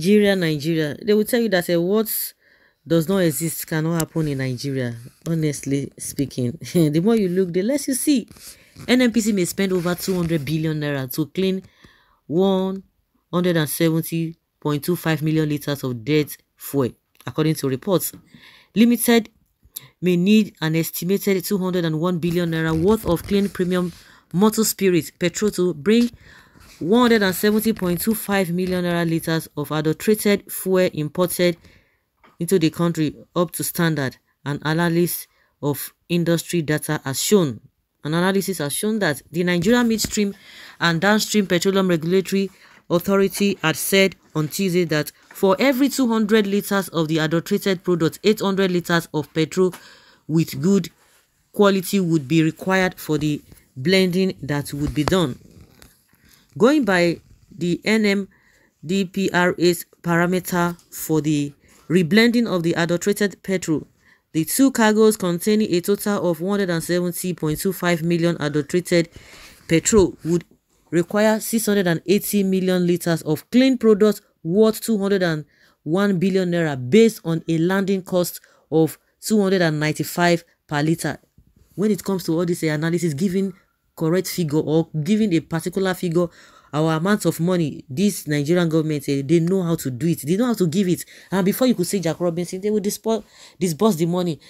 Nigeria, Nigeria. They will tell you that uh, what does not exist cannot happen in Nigeria. Honestly speaking, the more you look, the less you see. NNPC may spend over 200 billion naira to clean 170.25 million liters of dead fuel, according to reports. Limited may need an estimated 201 billion naira worth of clean premium motor spirit petrol to bring 170.25 million liters of adulterated fuel imported into the country up to standard. An analysis of industry data has shown. An analysis has shown that the Nigeria Midstream and Downstream Petroleum Regulatory Authority had said on Tuesday that for every 200 liters of the adulterated product, 800 liters of petrol with good quality would be required for the blending that would be done. Going by the NMDPRA's parameter for the reblending of the adulterated petrol, the two cargoes containing a total of 170.25 million adulterated petrol would require 680 million liters of clean product worth 201 billion naira based on a landing cost of 295 per liter. When it comes to all this analysis, giving correct figure or giving a particular figure our amount of money this nigerian government eh, they know how to do it. They know how to give it. And before you could say jack robinson they will disperse disburse the money.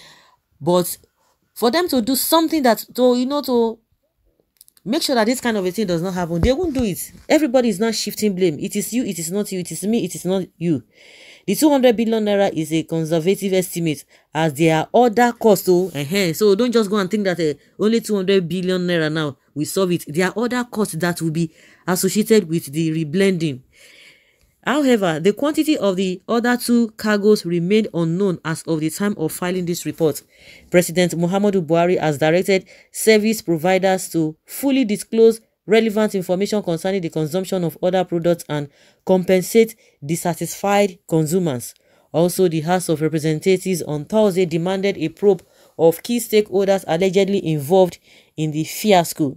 But for them to do something that to you know to make sure that this kind of a thing does not happen they won't do it. Everybody is not shifting blame. It is you it is not you it is me it is not you. The 200 billion naira is a conservative estimate as there are other costs oh uh -huh. so don't just go and think that uh, only 200 billion naira now we solve it there are other costs that will be associated with the reblending However, the quantity of the other two cargoes remained unknown as of the time of filing this report. President Muhammadu Buhari has directed service providers to fully disclose relevant information concerning the consumption of other products and compensate dissatisfied consumers. Also, the House of Representatives on Thursday demanded a probe of key stakeholders allegedly involved in the fiasco.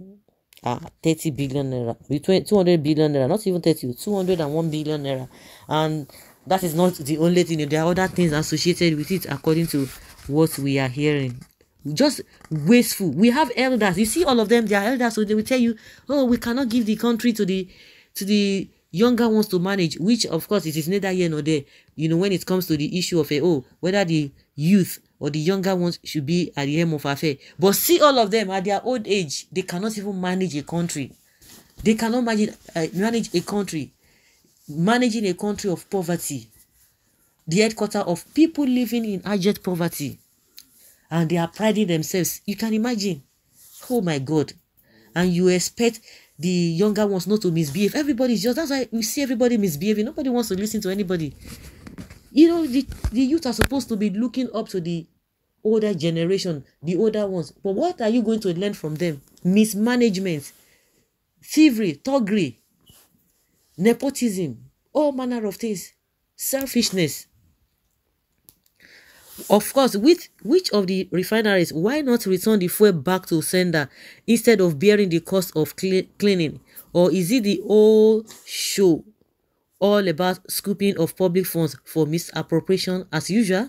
Ah 30 billion naira between 200 billion naira not even 30 201 billion naira. And that is not the only thing there are other things associated with it according to what we are hearing. Just wasteful. We have elders. You see all of them they are elders so they will tell you oh we cannot give the country to the to the younger ones to manage which of course it is neither here nor there. You know when it comes to the issue of a oh whether the youth or the younger ones should be at the helm of affair. But see all of them at their old age, they cannot even manage a country. They cannot manage, uh, manage a country. Managing a country of poverty. The headquarter of people living in abject poverty. And they are priding themselves. You can imagine. Oh my God. And you expect the younger ones not to misbehave. Everybody's just, that's why we see everybody misbehaving. Nobody wants to listen to anybody. You know, the, the youth are supposed to be looking up to the older generation, the older ones. But what are you going to learn from them? Mismanagement, thievery, thuggery, nepotism, all manner of things, selfishness. Of course, with which of the refineries, why not return the fuel back to sender instead of bearing the cost of cleaning? Or is it the old show all about scooping of public funds for misappropriation as usual.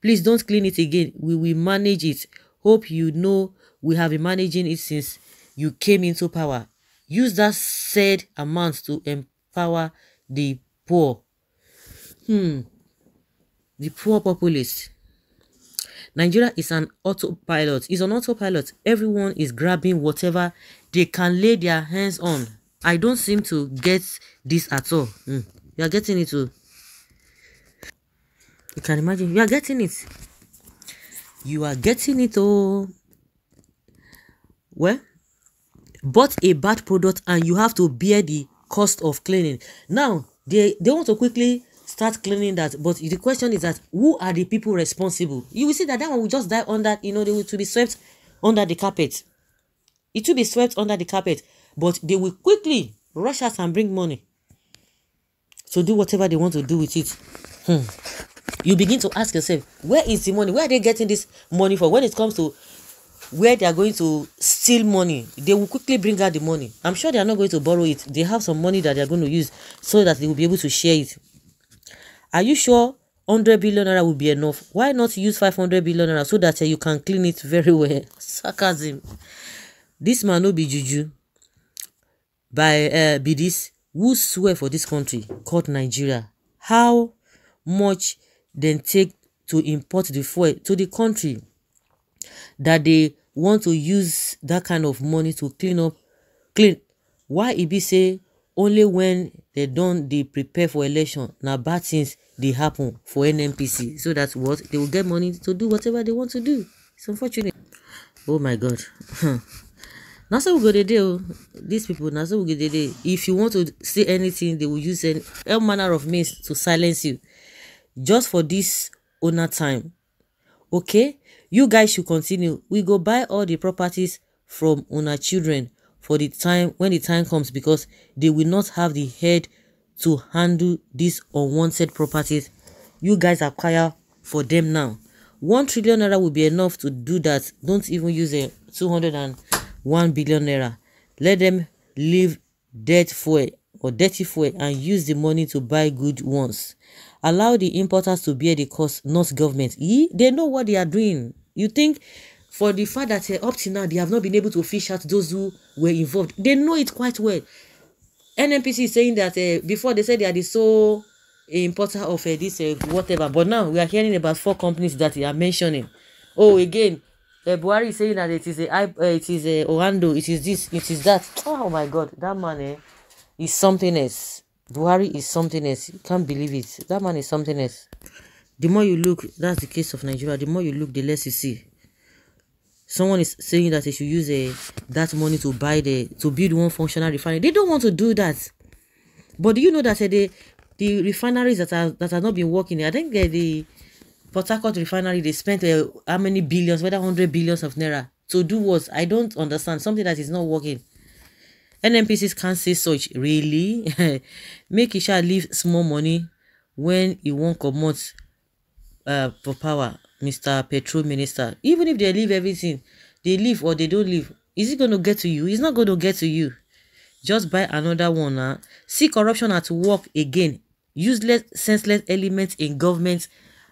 Please don't clean it again. We will manage it. Hope you know we have been managing it since you came into power. Use that said amount to empower the poor. Hmm. The poor populace. Nigeria is an autopilot. It's an autopilot. Everyone is grabbing whatever they can lay their hands on. I don't seem to get this at all. Mm. You are getting it too. You can imagine. You are getting it. You are getting it all. Well, bought a bad product and you have to bear the cost of cleaning. Now, they, they want to quickly start cleaning that. But the question is that who are the people responsible? You will see that that one will just die under, you know, they will to be swept under the carpet. It will be swept under the carpet but they will quickly rush out and bring money to do whatever they want to do with it. Hmm. You begin to ask yourself, where is the money? Where are they getting this money for? When it comes to where they are going to steal money, they will quickly bring out the money. I'm sure they are not going to borrow it. They have some money that they are going to use so that they will be able to share it. Are you sure 100 billion naira will be enough? Why not use 500 billion naira so that uh, you can clean it very well? Sarcasm. This man no be juju. By uh, be this who swear for this country called Nigeria. How much then take to import the fuel to the country that they want to use that kind of money to clean up clean? Why e be say only when they don dey prepare for election na bad things dey happen for nnpc so that what? They will get money to do whatever they want to do. It's unfortunate. Oh my god na so we go dey these people na so we go dey if you want to say anything they will use any manner of means to silence you. Just for this owner time. Okay? You guys should continue. We go buy all the properties from owner children for the time when the time comes because they will not have the head to handle these unwanted properties. You guys acquire for them now. One trillion naira will be enough to do that. Don't even use a 201 billion naira. Let them leave debt fuel or dirty fuel and use the money to buy good ones. Allow the importers to bear the cost not government. E they know what they are doing. You think for the fact that uh, up till now they have not been able to fish out those who were involved. They know it quite well. Nnpc is saying that uh, before they said they are the sole importer of uh, this uh, whatever. But now we are hearing about four companies that they are mentioning. Oh again uh, buhari saying that it is a uh, it is a orlando it is this it is that. Oh my god that man eh, is something else. Buhari is something else. You can't believe it. That man is something else. The more you look that's the case of nigeria. The more you look the less you see. Someone is saying that they should use a that money to buy the to build one functional refinery. They don't want to do that. But do you know that uh, the the refineries that are that are not been working i think uh, the port harcourt refinery they spent uh, how many billions whether 100 billions of naira to do what? I don't understand. Something that is not working. Nnpcs can't say such really? Make e sha leave small money when e wan comot uh, for power mr petrol minister. Even if they leave everything they leave or they don't leave is it going to get to you? It's not going to get to you. Just buy another one huh? see corruption at work again. Useless senseless elements in government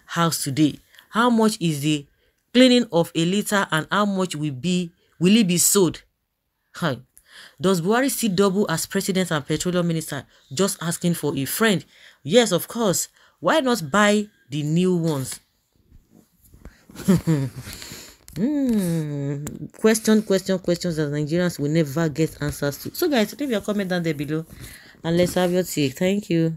house today how much is the cleaning of a litre and how much will be will it be sold Hi. Does Buhari see double as president and petroleum minister just asking for a friend? Yes, of course. Why not buy the new ones? mm. Question, question, questions that Nigerians will never get answers to. So guys, leave your comment down there below and let's have your take. Thank you.